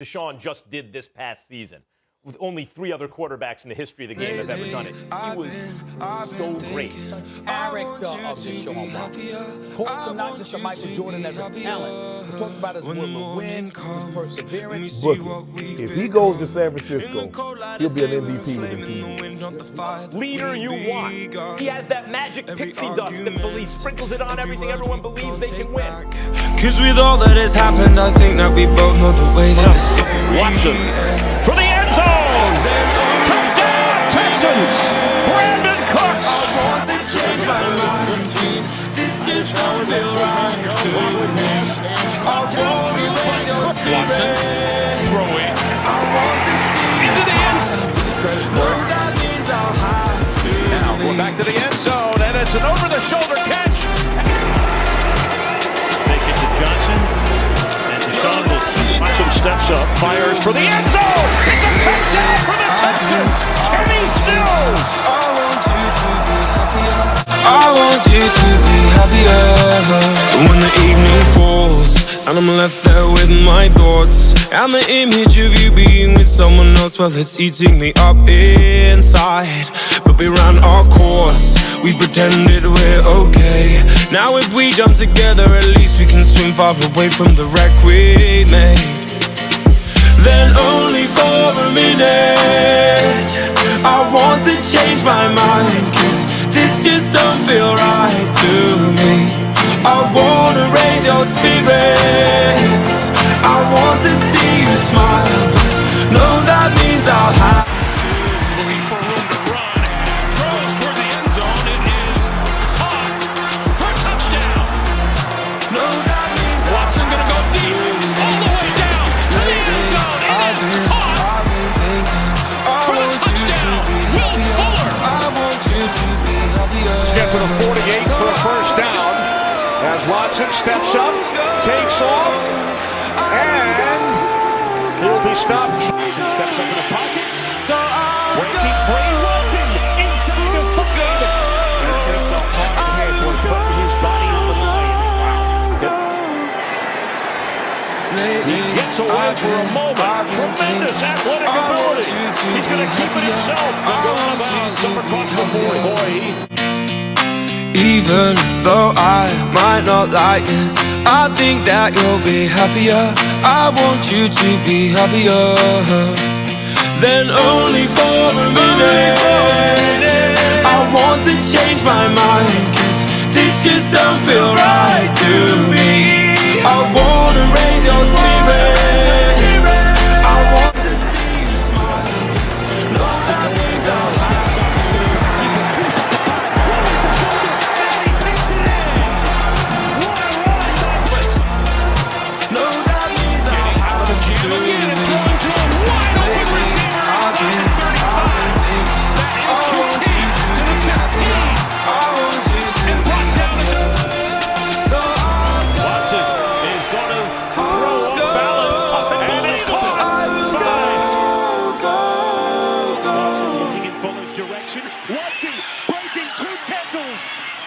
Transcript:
Deshaun just did this past season. With only three other quarterbacks in the history of the game have ever done it. He was so great. Character of Deshaun Watson. Called him not just a Michael Jordan as a talent, but talk about his will to win, his perseverance. Boogie, if he goes to San Francisco, he'll be an MVP within two years. Leader you want. He has that magic pixie dust that believes, sprinkles it on everything everyone believes they can win. Cause with all that has happened, I think that we both know the way that the story Watson for to raise your Watson spirit. throwing I want to see you into the end. know that means I'll have to Now we're back to the end zone, and it's an over-the-shoulder catch. Make it to Johnson, and Deshaun will Watson steps up, fires for the end zone. It's a touchdown to be happier. When the evening falls and I'm left there with my thoughts and the image of you being with someone else, well, it's eating me up inside. But we ran our course. We pretended we're okay. Now if we jump together, at least we can swim far away from the wreck we made. Then only for a minute I want to change my mind don't feel right to me. I wanna raise your spirits. I want to as Watson steps up, takes off, and he'll be stopped. Watson steps up in the pocket, So I'll breaking free. Watson inside the five. And takes off hard ahead for putting his body on the line. He gets away for a moment. Tremendous athletic ability. He's going to keep it himself. And go out of bounds up across the 40. Boy, he Even though I might not like this, I think that you'll be happier. I want you to be happier. Then only for a minute, I want to change my mind. Cause this just don't feel right to me. I wanna raise your spirits. Watson breaking two tackles.